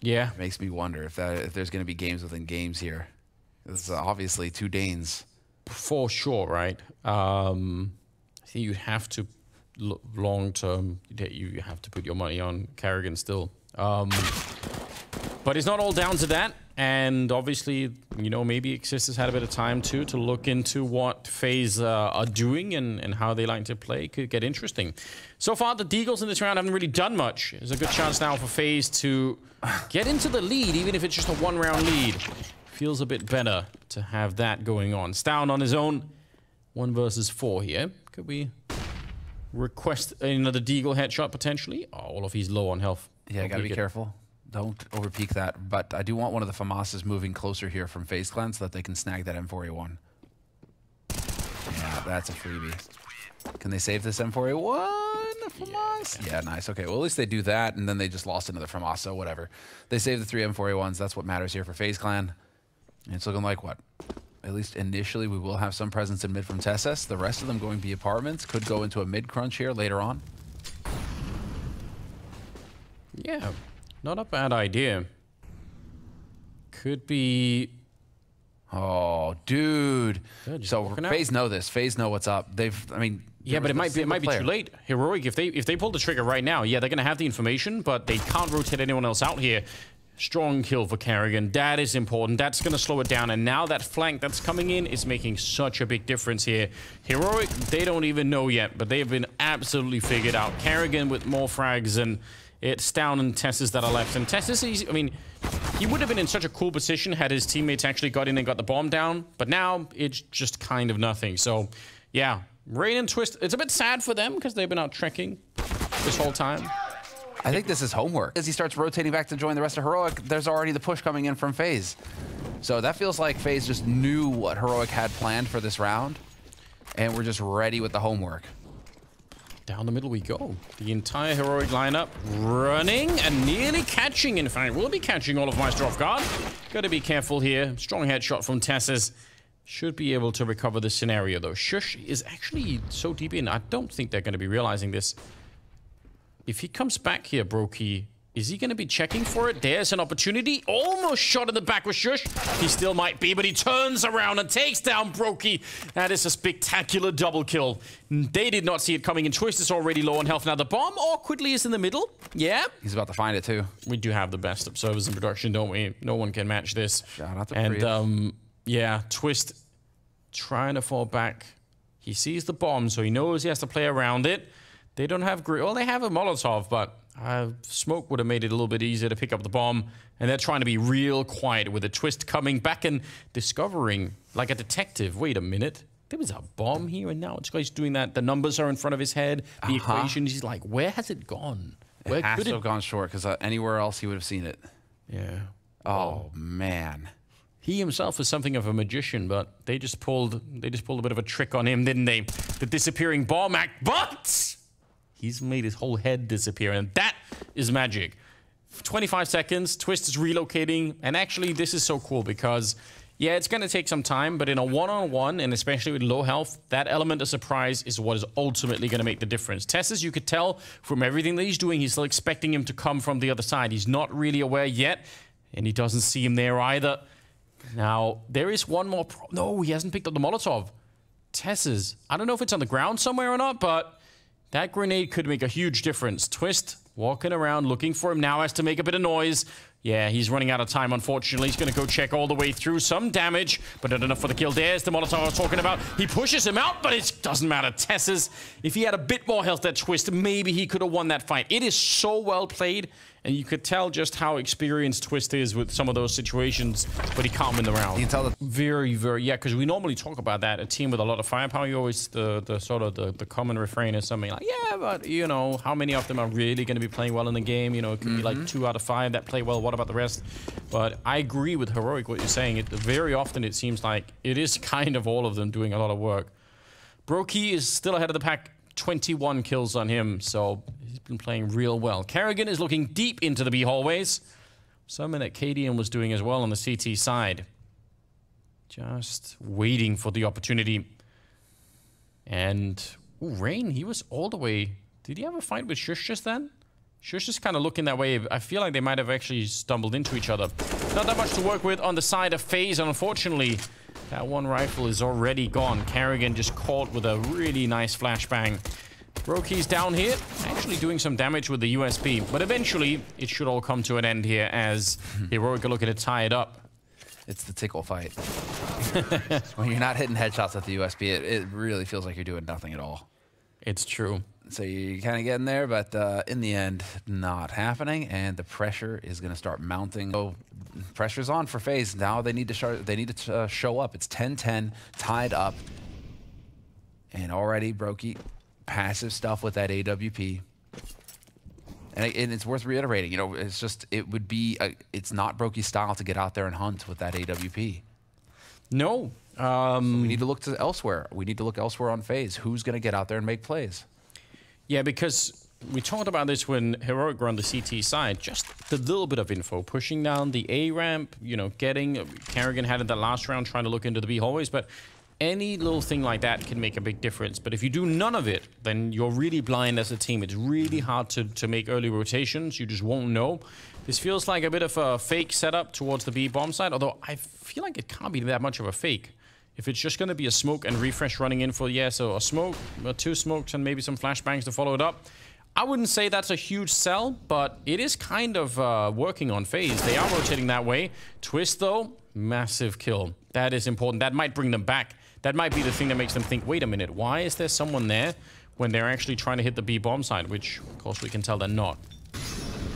Speaker 1: yeah,
Speaker 2: makes me wonder if that if there's going to be games within games here. This is obviously two Danes.
Speaker 1: For sure, right? Um, I think you have to long term. You have to put your money on Karrigan still. Um, but it's not all down to that. And obviously, you know, maybe Xizt has had a bit of time too to look into what FaZe uh, are doing and, and how they like to play. Could get interesting. So far, the Deagles in this round haven't really done much. There's a good chance now for FaZe to get into the lead, even if it's just a one round lead. Feels a bit better to have that going on. Stavn on his own. One versus four here. Could we request another Deagle headshot potentially? Oh, Olof, he's low on health.
Speaker 2: Yeah,
Speaker 1: Don't
Speaker 2: gotta be careful. Don't overpeak that. But I do want one of the FAMASas moving closer here from FaZe Clan so that they can snag that M4A1. Yeah, that's a freebie. Can they save this M4A1? FAMAS? Yeah, nice. Okay, well, at least they do that, and then they just lost another FAMASA, whatever. They save the three M4A1s. That's what matters here for FaZe Clan. It's looking like what? At least initially, we will have some presence in mid from TeSeS. The rest of them going to be apartments. Could go into a mid crunch here later on.
Speaker 1: Yeah, not a bad idea. Could be.
Speaker 2: Oh, dude.
Speaker 1: Good,
Speaker 2: So. FaZe know this. FaZe know what's up. They've, I mean,
Speaker 1: Yeah, but it might be it might be too late. Heroic, if they if they pull the trigger right now, yeah, they're gonna have the information, but they can't rotate anyone else out here. Strong kill for Karrigan. That is important. That's gonna slow it down. And now that flank that's coming in is making such a big difference here. Heroic, they don't even know yet, but they've been absolutely figured out. Karrigan with more frags and it's down and TeSeS that are left. And TeSeS, I mean, he would have been in such a cool position had his teammates actually got in and got the bomb down. But now it's just kind of nothing. So, yeah, Rain and Twist. It's a bit sad for them because they've been out trekking this whole time.
Speaker 2: I think this is homework. As he starts rotating back to join the rest of Heroic, there's already the push coming in from FaZe. So that feels like FaZe just knew what Heroic had planned for this round, and we're just ready with the homework.
Speaker 1: Down the middle we go. The entire heroic lineup running and nearly catching. In fact, we'll be catching olofmeister off guard. Got to be careful here. Strong headshot from TeSeS. Should be able to recover this scenario though. Sjuush is actually so deep in. I don't think they're going to be realizing this. If he comes back here, Broky, is he going to be checking for it? There's an opportunity. Almost shot in the back with Sjuush. He still might be, but he turns around and takes down Broky. That is a spectacular double kill. They did not see it coming, and Twist is already low on health. Now, the bomb awkwardly is in the middle. Yeah.
Speaker 2: He's about to find it too.
Speaker 1: We do have the best observers in production, don't we? No one can match this.
Speaker 2: Shout out to
Speaker 1: And, um, yeah, Twist trying to fall back. He sees the bomb, so he knows he has to play around it. They don't have. Well, they have a Molotov, but uh, smoke would have made it a little bit easier to pick up the bomb. And they're trying to be real quiet with a twist coming back and discovering, like a detective. Wait a minute. There was a bomb here, and now it's he's doing that. The numbers are in front of his head. The equation. He's like, where has it gone? Where
Speaker 2: It has
Speaker 1: could
Speaker 2: to
Speaker 1: it?
Speaker 2: have gone short because uh, anywhere else he would have seen it.
Speaker 1: Yeah.
Speaker 2: Oh, man.
Speaker 1: He himself is something of a magician, but they just pulled they just pulled a bit of a trick on him, didn't they? The disappearing bomb act, but he's made his whole head disappear, and that is magic. 25 seconds, Twist is relocating, and actually this is so cool because Yeah, it's going to take some time, but in a one-on-one, and especially with low health, that element of surprise is what is ultimately going to make the difference. TeSeS, you could tell from everything that he's doing, he's still expecting him to come from the other side. He's not really aware yet, and he doesn't see him there either. Now, there is one more... no, he hasn't picked up the Molotov. TeSeS. I don't know if it's on the ground somewhere or not, but that grenade could make a huge difference. Twist walking around looking for him now has to make a bit of noise. Yeah, he's running out of time, unfortunately. He's going to go check all the way through. Some damage, but not enough for the kill. There's the Molotov I was talking about. He pushes him out, but it doesn't matter. TeSeS, if he had a bit more health, that twist, maybe he could have won that fight. It is so well played and you could tell just how experienced Twist is with some of those situations, but he can't win the round.
Speaker 2: You can tell that
Speaker 1: very, very yeah, because we normally talk about that. A team with a lot of firepower, you always the the sort of the, the common refrain is something like, yeah, but you know, how many of them are really going to be playing well in the game? You know, it could mm -hmm. be like mm-hmm. two out of five that play well. What about the rest? But I agree with heroic what you're saying. It very often it seems like it is kind of all of them doing a lot of work. Broky is still ahead of the pack 21 kills on him, so been playing real well. Karrigan is looking deep into the B hallways. Something that Cadian was doing as well on the CT side. Just waiting for the opportunity. And, ooh, Rain, he was all the way... Did he have a fight with Sjuush just then? Sjuush is kind of looking that way. I feel like they might have actually stumbled into each other. Not that much to work with on the side of FaZe, unfortunately. That one rifle is already gone. Karrigan just caught with a really nice flashbang. Broky's down here, actually doing some damage with the USP, but eventually it should all come to an end here as Heroic are looking to tie it up.
Speaker 2: It's the tickle fight. when you're not hitting headshots at the USP, it, it really feels like you're doing nothing at all.
Speaker 1: It's true.
Speaker 2: So you kind of get in there, but uh, in the end, not happening, and the pressure is going to start mounting. So pressure's on for FaZe. Now they need to show, they need to uh, show up. It's 10-10, tied up, and already Broky passive stuff with that AWP. And, and, it's worth reiterating, you know, it's just, it would be, a, it's not Broky's style to get out there and hunt with that AWP.
Speaker 1: No.
Speaker 2: Um, so we need to look to elsewhere. We need to look elsewhere on FaZe. Who's going to get out there and make plays?
Speaker 1: Yeah, because we talked about this when Heroic were on the CT side. Just the little bit of info, pushing down the A ramp, you know, getting Karrigan had in the last round trying to look into the B hallways, but any little thing like that can make a big difference. But if you do none of it, then you're really blind as a team. It's really hard to, to make early rotations. You just won't know. This feels like a bit of a fake setup towards the B bomb side, although I feel like it can't be that much of a fake. If it's just going to be a smoke and Refrezh running in for, yeah, so a smoke, uh, two smokes, and maybe some flashbangs to follow it up, I wouldn't say that's a huge sell, but it is kind of uh, working on FaZe. They are rotating that way. Twist, though, massive kill. That is important. That might bring them back. That might be the thing that makes them think, wait a minute, why is there someone there when they're actually trying to hit the B bomb side, which, of course, we can tell they're not.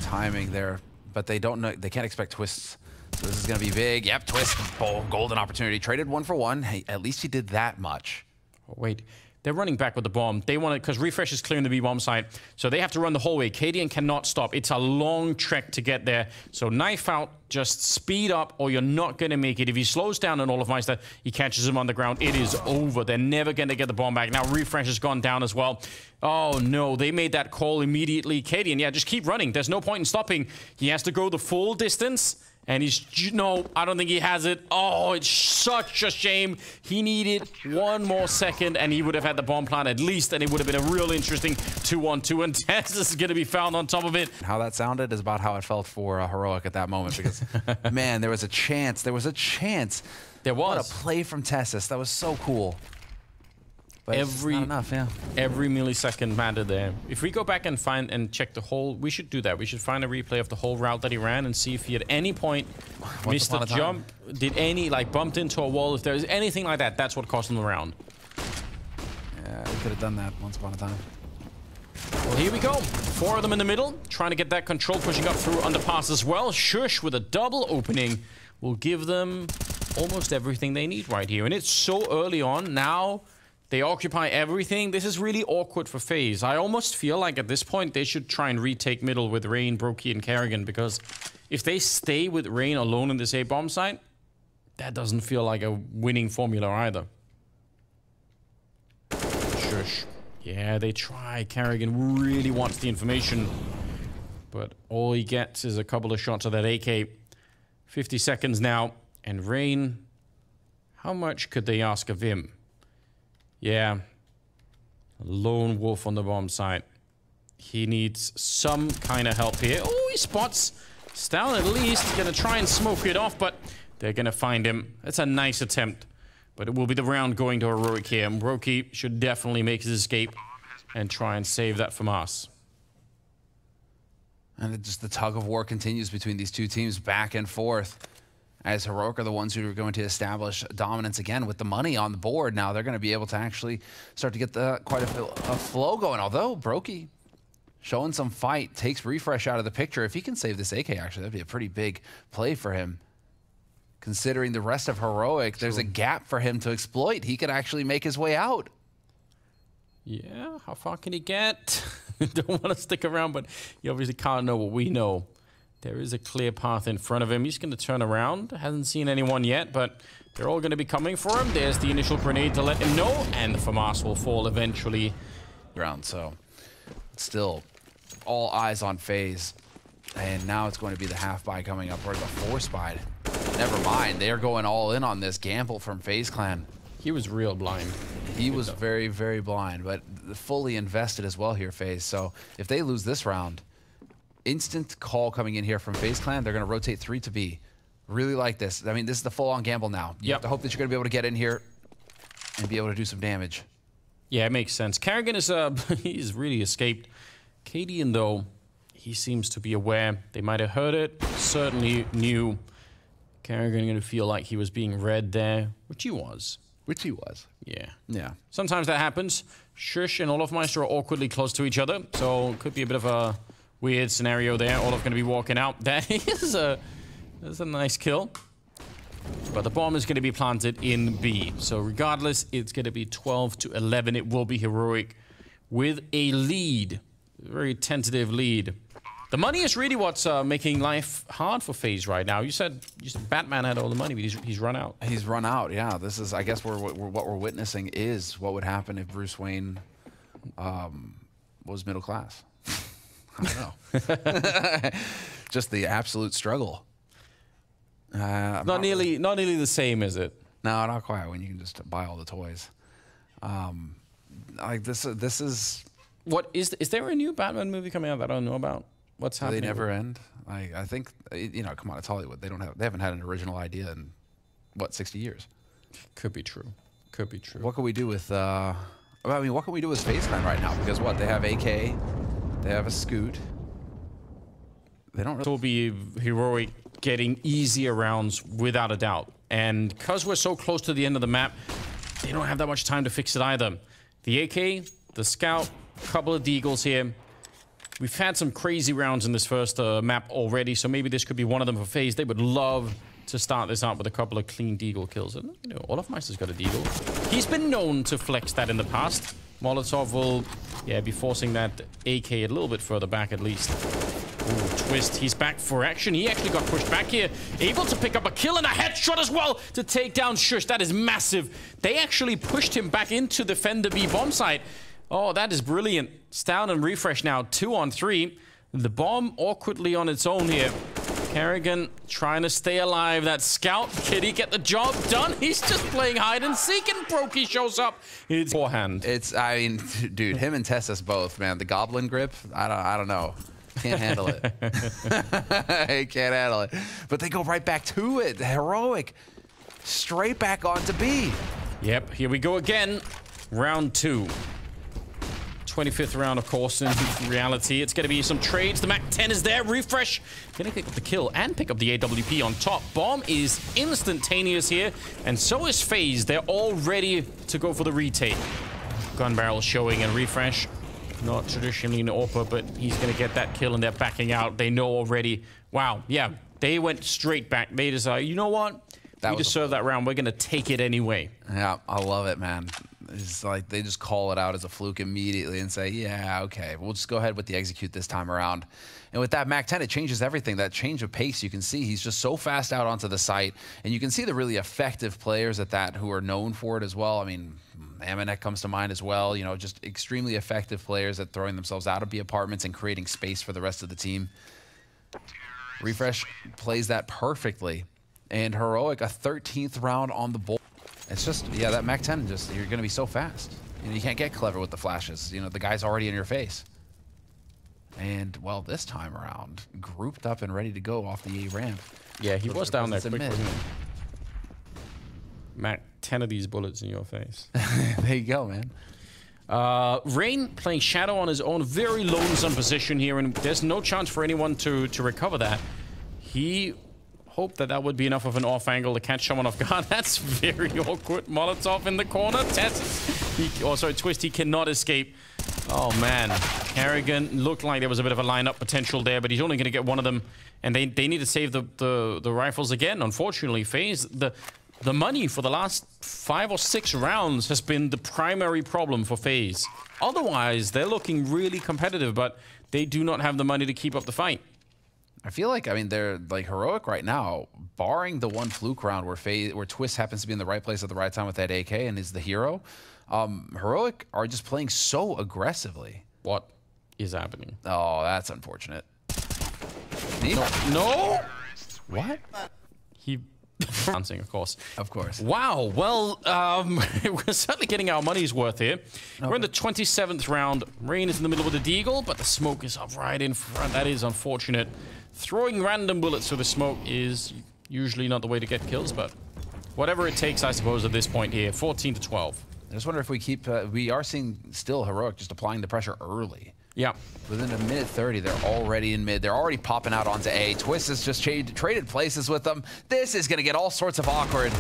Speaker 2: Timing there, but they don't know, they can't expect twists so this is going to be big. Yep, twist. Golden opportunity. Traded one for one. Hey, at least he did that much.
Speaker 1: Wait. They're running back with the bomb. They want it because Refrezh is clearing the B bomb site. So they have to run the whole way. Cadian cannot stop. It's a long trek to get there. So knife out, just speed up or you're not going to make it. If he slows down on olofmeister, he catches him on the ground. It is over. They're never going to get the bomb back. Now Refrezh has gone down as well. Oh no, they made that call immediately. Cadian, yeah, just keep running. There's no point in stopping. He has to go the full distance. And he's, no, I don't think he has it. Oh, it's such a shame. He needed one more second and he would have had the bomb plant at least and it would have been a real interesting 2-1-2 and TeSeS is going to be found on top of it.
Speaker 2: How that sounded is about how it felt for uh, Heroic at that moment because, man, there was a chance. There was a chance.
Speaker 1: There was.
Speaker 2: What a play from TeSeS. That was so cool. But every enough, yeah.
Speaker 1: Every millisecond mattered there. If we go back and find and check the whole, we should do that. We should find a replay of the whole route that he ran and see if he at any point Once missed a, jump, did any like bumped into a wall. If there's anything like that, that's what cost him the round.
Speaker 2: Yeah, we could have done that once upon a time.
Speaker 1: Well, here we go. Four of them in the middle, trying to get that control, pushing up through underpass as well. Sjuush with a double opening will give them almost everything they need right here. And it's so early on now. They occupy everything. This is really awkward for FaZe. I almost feel like at this point they should try and retake middle with Rain, Broky, and Karrigan because if they stay with Rain alone in this A-bomb site, that doesn't feel like a winning formula either. Sjuush. Yeah, they try. Karrigan really wants the information. But all he gets is a couple of shots of that AK. 50 seconds now. And Rain How much could they ask of him? Yeah. Lone wolf on the bomb site. He needs some kind of help here. Oh, he spots Stal at least. He's going to try and smoke it off, but they're going to find him. That's a nice attempt. But it will be the round going to Heroic here. Broky should definitely make his escape and try and save that from us.
Speaker 2: And just the tug of war continues between these two teams back and forth. As Heroic are the ones who are going to establish dominance again with the money on the board. Now they're going to be able to actually start to get the quite a, a flow going. Although Broky showing some fight takes Refrezh out of the picture. If he can save this AK, actually, that'd be a pretty big play for him. Considering the rest of Heroic, there's a gap for him to exploit. He could actually make his way out.
Speaker 1: Yeah, how far can he get? Don't want to stick around, but he obviously can't know what we know. There is a clear path in front of him. He's going to turn around. Hasn't seen anyone yet, but they're all going to be coming for him. There's the initial grenade to let him know, and the FAMAS will fall eventually.
Speaker 2: Ground, so still all eyes on FaZe. And now it's going to be the half buy coming up, or the force buy. Never mind, they are going all in on this gamble from FaZe Clan.
Speaker 1: He was real blind.
Speaker 2: He was very, very blind, but fully invested as well here, FaZe. So if they lose this round, instant call coming in here from FaZe Clan. They're going to rotate three to B. Really like this. I mean, this is the full-on gamble now. You yep. have to hope that you're going to be able to get in here and be able to do some damage.
Speaker 1: Yeah, it makes sense. Karrigan is uh, he's really escaped. Cadian, though, he seems to be aware. They might have heard it. Certainly knew Karrigan going to feel like he was being read there, which he was.
Speaker 2: Which he was.
Speaker 1: Yeah.
Speaker 2: Yeah.
Speaker 1: Sometimes that happens. Sjuush and Olofmeister are awkwardly close to each other, so it could be a bit of a weird scenario there. Olof going to be walking out. That is a, that's a nice kill. But the bomb is going to be planted in B. So regardless, it's going to be 12 to 11. It will be heroic with a lead. Very tentative lead. The money is really what's uh, making life hard for FaZe right now. You said, you said Batman had all the money, but he's, he's run out.
Speaker 2: He's run out, yeah. This is, I guess, we're, we're, what we're witnessing is what would happen if Bruce Wayne um, was middle class. I don't know. Just the absolute struggle.
Speaker 1: Uh, not, not, nearly, not nearly the same, is it?
Speaker 2: No, not quite. When you can just buy all the toys. Um, like this, this is.
Speaker 1: What is? Is there a new Batman movie coming out that I don't know about? What's happening?
Speaker 2: They never end. I, I think you know. Come on, it's Hollywood. They don't have. They haven't had an original idea in what sixty years.
Speaker 1: Could be true. Could be true.
Speaker 2: What can we do with? Uh, I mean, what can we do with Clan right now? Because what they have AK, they have a scoot.
Speaker 1: They don't. Really it will be heroic getting easier rounds without a doubt. And because we're so close to the end of the map, they don't have that much time to fix it either. The AK, the Scout, a couple of Deagles here. We've had some crazy rounds in this first uh, map already, so maybe this could be one of them for FaZe. They would love to start this out with a couple of clean Deagle kills. And, you know, olofmeister's got a Deagle. He's been known to flex that in the past. Molotov will, yeah, be forcing that AK a little bit further back at least. Ooh, twist. He's back for action. He actually got pushed back here. Able to pick up a kill and a headshot as well to take down Sjuush. That is massive. They actually pushed him back into the Fender B bomb site. Oh, that is brilliant. Stout and Refrezh now, two on three. The bomb awkwardly on its own here. Karrigan trying to stay alive. That scout, he get the job done? He's just playing hide and seek and Broky shows up. It's forehand.
Speaker 2: It's, I mean, dude, him and TeSeS both, man. The goblin grip, I don't, I don't know. Can't handle it. he can't handle it. But they go right back to it. Heroic. Straight back onto B.
Speaker 1: Yep, here we go again. Round two. 25th round, of course, in reality. It's going to be some trades. The MAC-10 is there. Refrezh. Going to pick up the kill and pick up the AWP on top. Bomb is instantaneous here, and so is FaZe. They're all ready to go for the retake. Gun barrel showing and Refrezh. Not traditionally an AWPer, but he's going to get that kill, and they're backing out. They know already. Wow, yeah, they went straight back. They decided, you know what? That we deserve that round. We're going to take it anyway.
Speaker 2: Yeah, I love it, man. It's like they just call it out as a fluke immediately and say, yeah, okay, we'll just go ahead with the execute this time around. And with that MAC 10, it changes everything. That change of pace, you can see he's just so fast out onto the site. And you can see the really effective players at that who are known for it as well. I mean, Amanek comes to mind as well. You know, just extremely effective players at throwing themselves out of the apartments and creating space for the rest of the team. Refrezh plays that perfectly. And Heroic, a 13th round on the board. It's just, yeah, that Mac 10, just, you're going to be so fast. You, know, you can't get clever with the flashes. You know, the guy's already in your face. And, well, this time around, grouped up and ready to go off the A ramp.
Speaker 1: Yeah, he was down there quick,
Speaker 2: in mid.
Speaker 1: wasn't he? Mac, 10 of these bullets in your face.
Speaker 2: there you go, man.
Speaker 1: Uh, Rain playing Shadow on his own, very lonesome position here, and there's no chance for anyone to, to recover that. He hoped that that would be enough of an off angle to catch someone off guard. That's very awkward. Molotov in the corner. Tess, he, oh, sorry, Twist, he cannot escape. Oh, man. Karrigan looked like there was a bit of a lineup potential there, but he's only going to get one of them. And they, they need to save the, the, the rifles again. Unfortunately, FaZe, the, the money for the last five or six rounds has been the primary problem for FaZe. Otherwise, they're looking really competitive, but they do not have the money to keep up the fight.
Speaker 2: I feel like I mean they're like heroic right now, barring the one fluke round where Faye, where Twist happens to be in the right place at the right time with that AK and is the hero. Um, heroic are just playing so aggressively.
Speaker 1: What is happening?
Speaker 2: Oh, that's unfortunate. Neat.
Speaker 1: No!
Speaker 2: What?
Speaker 1: He bouncing, of course.
Speaker 2: Of course.
Speaker 1: Wow. Well, um, we're certainly getting our money's worth here. We're in the 27th round. Rain is in the middle with the deagle, but the smoke is up right in front. That is unfortunate. Throwing random bullets through the smoke is usually not the way to get kills, but whatever it takes, I suppose, at this point here. 14 to 12.
Speaker 2: I just wonder if we keep. Uh, we are seeing still heroic just applying the pressure early.
Speaker 1: Yeah.
Speaker 2: Within a minute 30, they're already in mid. They're already popping out onto A. Twist has just tra traded places with them. This is going to get all sorts of awkward.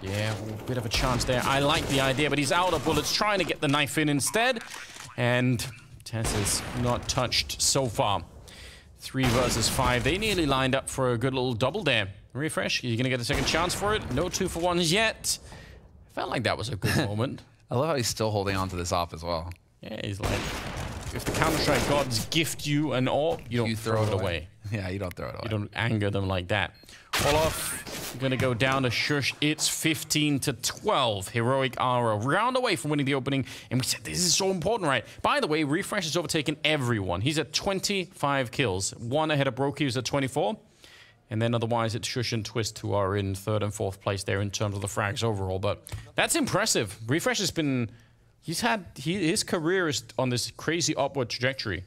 Speaker 1: Yeah, a bit of a chance there. I like the idea, but he's out of bullets, trying to get the knife in instead. And Tess is not touched so far. Three versus five. They nearly lined up for a good little double there. Refrezh, you're going to get a second chance for it. No two for ones yet. Felt like that was a good moment.
Speaker 2: I love how he's still holding on to this off as well.
Speaker 1: Yeah, he's like, if the Counter-Strike gods gift you an orb, you don't
Speaker 2: You
Speaker 1: throw, it away.
Speaker 2: Yeah, you don't throw it away.
Speaker 1: You don't anger them like that. Olof gonna go down to Sjuush. It's 15 to 12. Heroic Ara round away from winning the opening. And we said this is so important, right? By the way, Refrezh has overtaken everyone. He's at 25 kills. One ahead of Broky, who's at 24. And then otherwise, it's Sjuush and Twist who are in third and fourth place there in terms of the frags overall. But that's impressive. Refrezh has been. He's had. He, his career is on this crazy upward trajectory.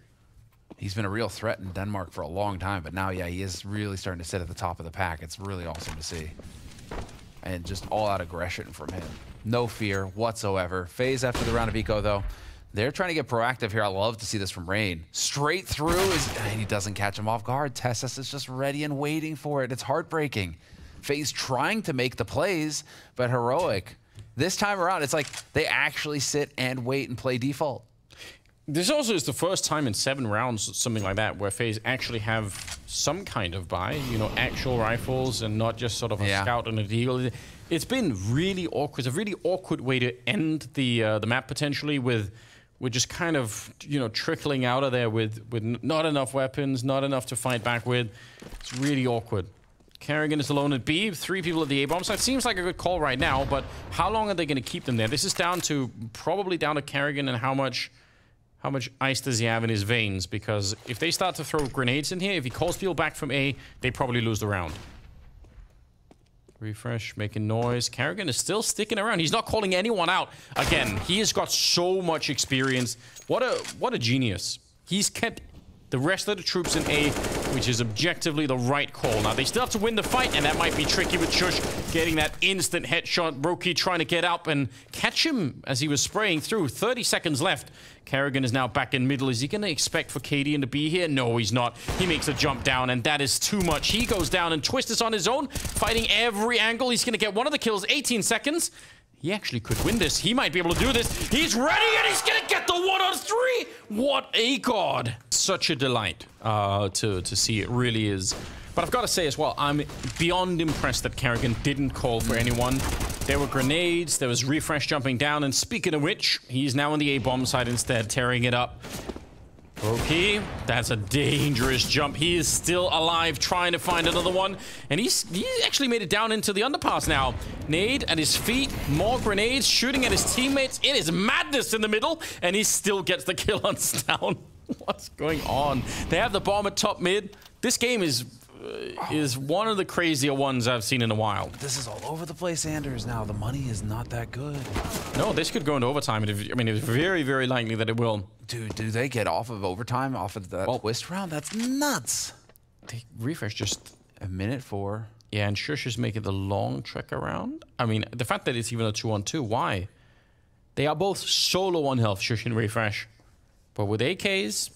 Speaker 2: He's been a real threat in Denmark for a long time, but now, yeah, he is really starting to sit at the top of the pack. It's really awesome to see. And just all-out aggression from him. No fear whatsoever. FaZe after the round of eco, though. They're trying to get proactive here. I love to see this from Rain. Straight through, is, and he doesn't catch him off guard. TeSeS is just ready and waiting for it. It's heartbreaking. FaZe trying to make the plays, but heroic. This time around, it's like they actually sit and wait and play default.
Speaker 1: This also is the first time in seven rounds, something like that, where FaZe actually have some kind of buy, you know, actual rifles and not just sort of a
Speaker 2: Yeah.
Speaker 1: scout and a deal. It's been really awkward. It's a really awkward way to end the uh, the map potentially with with just kind of you know trickling out of there with with not enough weapons, not enough to fight back with. It's really awkward. Karrigan is alone at B. Three people at the A bomb site. Seems like a good call right now, but how long are they going to keep them there? This is down to probably down to Karrigan and how much how much ice does he have in his veins? Because if they start to throw grenades in here, if he calls people back from A, they probably lose the round. Refrezh, making noise. Karrigan is still sticking around. He's not calling anyone out. Again, he has got so much experience. What a what a genius. He's kept the rest of the troops in A, which is objectively the right call. Now, they still have to win the fight, and that might be tricky with Sjuush getting that instant headshot. Broky trying to get up and catch him as he was spraying through. 30 seconds left. Karrigan is now back in middle. Is he going to expect for Cadian to be here? No, he's not. He makes a jump down, and that is too much. He goes down, and Twist is on his own, fighting every angle. He's going to get one of the kills. 18 seconds. He actually could win this. He might be able to do this. He's ready, and he's to get the one on three. What a god. Such a delight uh, to, to see. It really is. But I've got to say as well, I'm beyond impressed that Karrigan didn't call for anyone. There were grenades, there was Refrezh jumping down, and speaking of which, he's now on the A-bomb side instead, tearing it up. Okay, that's a dangerous jump. He is still alive, trying to find another one. And he's he actually made it down into the underpass now. Nade at his feet, more grenades, shooting at his teammates. It is madness in the middle, and he still gets the kill on Stavn. What's going on? They have the bomb at top mid. This game is uh, is one of the crazier ones I've seen in a while.
Speaker 2: This is all over the place, Anders. Now the money is not that good.
Speaker 1: No, this could go into overtime. I mean, it's very, very likely that it will.
Speaker 2: Dude, do they get off of overtime off of that
Speaker 1: Well-
Speaker 2: twist round? That's nuts.
Speaker 1: They refresh just
Speaker 2: A minute four.
Speaker 1: Yeah, and Sjuush is making the long trek around. I mean, the fact that it's even a two on two, why? They are both solo on health, Sjuush and Refrezh. But with AKs,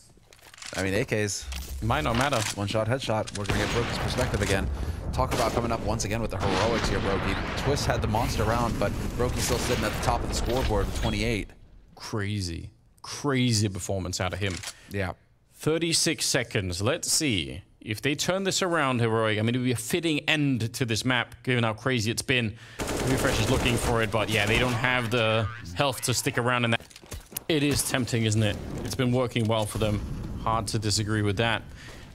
Speaker 2: I mean, AK's
Speaker 1: might not matter.
Speaker 2: one shot, headshot. We're gonna get Broky's perspective again. Talk about coming up once again with the heroics here, Broky. Twist had the monster round, but Broky's still sitting at the top of the scoreboard with 28.
Speaker 1: Crazy, crazy performance out of him.
Speaker 2: Yeah.
Speaker 1: 36 seconds. Let's see. If they turn this around, Heroic, I mean, it would be a fitting end to this map, given how crazy it's been. Refrezh is looking for it, but yeah, they don't have the health to stick around in that. It is tempting, isn't it? It's been working well for them. Hard to disagree with that.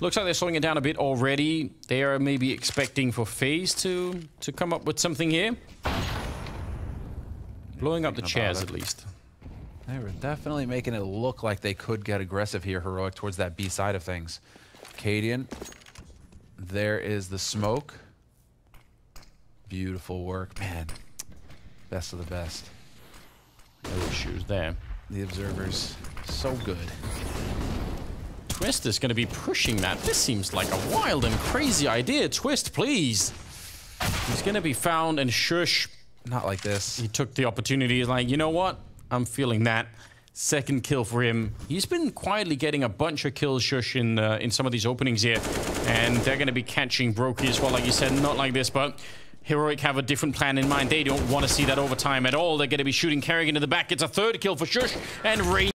Speaker 1: Looks like they're slowing it down a bit already. They are maybe expecting for FaZe to, to come up with something here. Blowing up the chairs, at least.
Speaker 2: They were definitely making it look like they could get aggressive here, Heroic, towards that B side of things. Cadian, there is the smoke. Beautiful work, man. Best of the best.
Speaker 1: No issues there.
Speaker 2: The observers, so good.
Speaker 1: Twist is going to be pushing that. This seems like a wild and crazy idea. Twist, please. He's going to be found and Sjuush.
Speaker 2: Not like this.
Speaker 1: He took the opportunity. He's like, you know what? I'm feeling that. Second kill for him. He's been quietly getting a bunch of kills, Sjuush, in, uh, in some of these openings here. And they're going to be catching Broky as well, like you said. Not like this, but Heroic have a different plan in mind. They don't want to see that overtime at all. They're going to be shooting Karrigan in the back. It's a third kill for Sjuush. And Ray